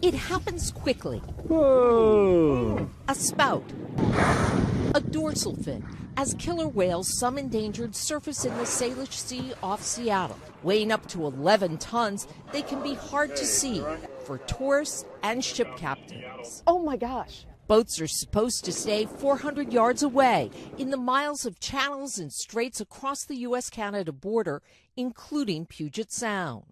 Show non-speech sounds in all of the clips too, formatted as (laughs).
It happens quickly. Whoa. A spout, a dorsal fin, as killer whales, some endangered, surface in the Salish Sea off Seattle. Weighing up to 11 tons, they can be hard to see for tourists and ship captains. Oh my gosh. Boats are supposed to stay 400 yards away in the miles of channels and straits across the U.S. Canada border, including Puget Sound.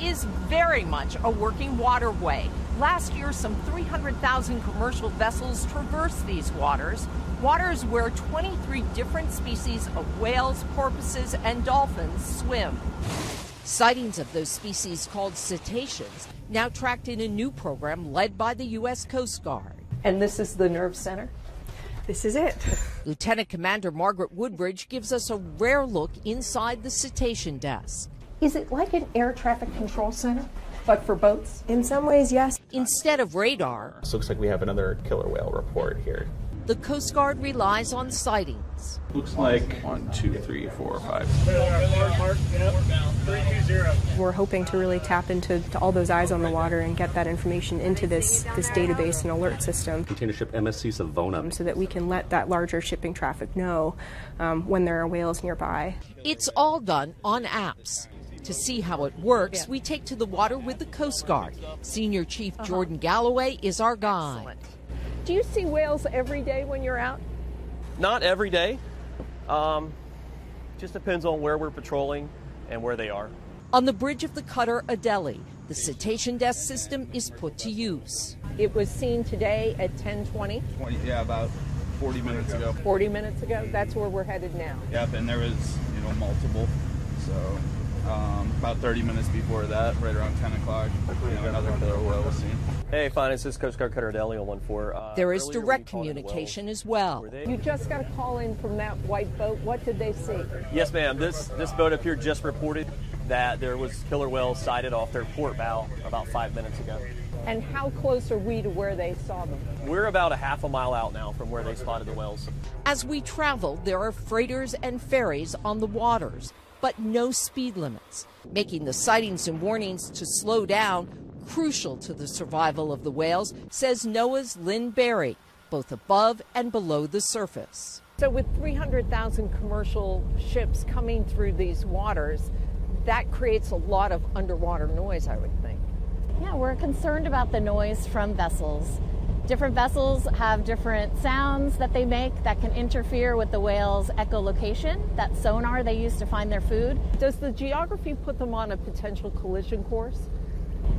This is very much a working waterway. Last year, some 300,000 commercial vessels traversed these waters, waters where 23 different species of whales, porpoises, and dolphins swim. Sightings of those species called cetaceans now tracked in a new program led by the U.S. Coast Guard. And this is the nerve center? This is it. (laughs) Lieutenant Commander Margaret Woodbridge gives us a rare look inside the cetacean desk. Is it like an air traffic control center, but for boats? In some ways, yes. Instead of radar, This looks like we have another killer whale report here. the Coast Guard relies on sightings. Looks like one, two, three, four, five. We're hoping to really tap into to all those eyes on the water and get that information into this, this database and alert system container ship MSC Savona. so that we can let that larger shipping traffic know um, when there are whales nearby. It's all done on apps. To see how it works, we take to the water with the Coast Guard. Senior Chief Jordan Galloway is our guide. Do you see whales every day when you're out? Not every day. Um, just depends on where we're patrolling and where they are. On the bridge of the cutter Adelie, the cetacean desk system is put to use. It was seen today at 10:20, 20, yeah, about 40 minutes ago. 40 minutes ago. That's where we're headed now. Yep, and there was, you know, multiple. So, about 30 minutes before that, right around 10 o'clock, you know, another killer whale was seen. Hey, fine. It's this Coast Guard Cutter Deli on one four. Uh, There is direct we called in the communication as well. You just got a call in from that white boat. What did they see? Yes, ma'am. This this boat up here just reported that there was killer whales sighted off their port bow about five minutes ago. And how close are we to where they saw them? We're about a half a mile out now from where they spotted the whales. As we travel, there are freighters and ferries on the waters, but no speed limits, making the sightings and warnings to slow down crucial to the survival of the whales, says NOAA's Lynne Barre, both above and below the surface. So, with 300,000 commercial ships coming through these waters, that creates a lot of underwater noise, I would think. Yeah, we're concerned about the noise from vessels. Different vessels have different sounds that they make that can interfere with the whale's echolocation, that sonar they use to find their food. Does the geography put them on a potential collision course?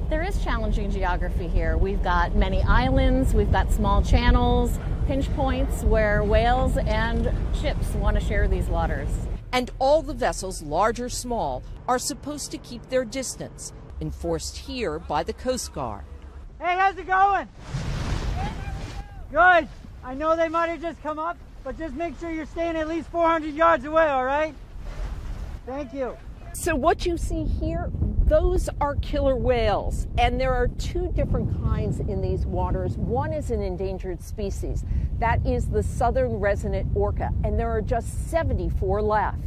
There is challenging geography here. We've got many islands, we've got small channels, pinch points where whales and ships want to share these waters. And all the vessels, large or small, are supposed to keep their distance, enforced here by the Coast Guard. Hey, how's it going? Good. I know they might have just come up, but just make sure you're staying at least 400 yards away, all right? Thank you. So, what you see here, those are killer whales. And there are two different kinds in these waters. One is an endangered species, that is the southern resident orca, and there are just 74 left.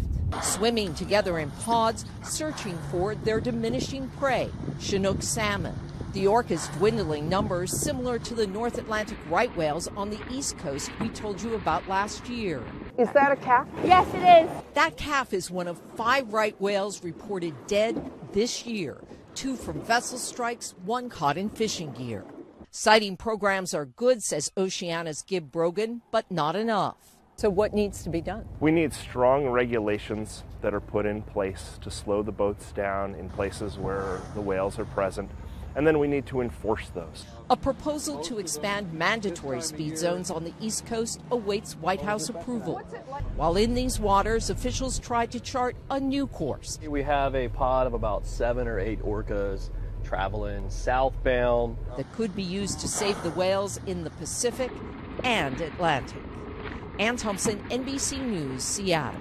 Swimming together in pods, searching for their diminishing prey, Chinook salmon. The orca's dwindling numbers similar to the North Atlantic right whales on the east coast we told you about last year. Is that a calf? Yes, it is. That calf is one of five right whales reported dead this year. Two from vessel strikes, one caught in fishing gear. Sighting programs are good, says Oceana's Gib Brogan, but not enough. So, what needs to be done? We need strong regulations that are put in place to slow the boats down in places where the whales are present, and then we need to enforce those. A proposal to expand mandatory speed zones on the East Coast awaits White House approval. While in these waters, officials tried to chart a new course. We have a pod of about seven or eight orcas traveling southbound. that could be used to save the whales in the Pacific and Atlantic. Anne Thompson, NBC News, Seattle.